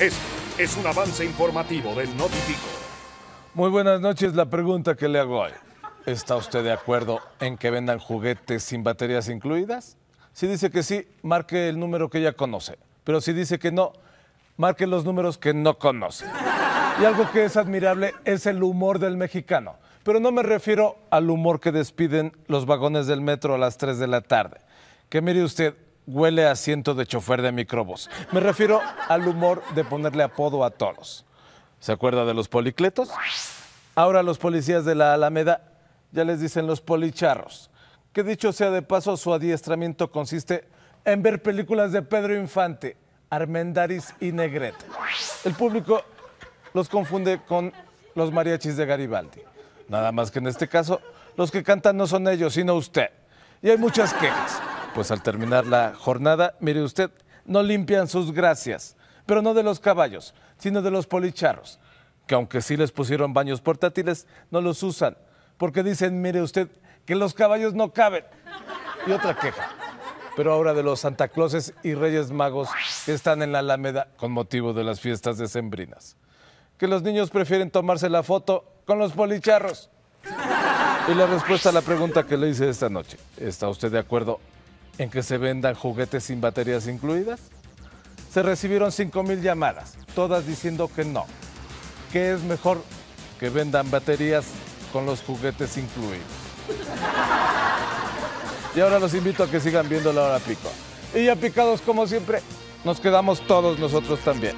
Este es un avance informativo del Notifico. Muy buenas noches. La pregunta que le hago hoy. ¿Está usted de acuerdo en que vendan juguetes sin baterías incluidas? Si dice que sí, marque el número que ya conoce. Pero si dice que no, marque los números que no conoce. Y algo que es admirable es el humor del mexicano. Pero no me refiero al humor que despiden los vagones del metro a las 3 de la tarde. Que mire usted, huele a asiento de chofer de microbús. Me refiero al humor de ponerle apodo a todos. ¿Se acuerda de los policletos? Ahora los policías de la Alameda ya les dicen los policharros. Que dicho sea de paso, su adiestramiento consiste en ver películas de Pedro Infante, Armendaris y Negrete. El público los confunde con los mariachis de Garibaldi. Nada más que en este caso, los que cantan no son ellos, sino usted. Y hay muchas quejas. Pues al terminar la jornada, mire usted, no limpian sus gracias, pero no de los caballos, sino de los policharros, que aunque sí les pusieron baños portátiles, no los usan, porque dicen, mire usted, que los caballos no caben. Y otra queja, pero ahora de los Santa Clauses y Reyes Magos que están en la Alameda con motivo de las fiestas decembrinas. Que los niños prefieren tomarse la foto con los policharros. Y la respuesta a la pregunta que le hice esta noche, ¿está usted de acuerdo en que se vendan juguetes sin baterías incluidas? Se recibieron 5 mil llamadas, todas diciendo que no, que es mejor que vendan baterías con los juguetes incluidos. Y ahora los invito a que sigan viendo la hora pico. Y ya picados como siempre, nos quedamos todos nosotros también.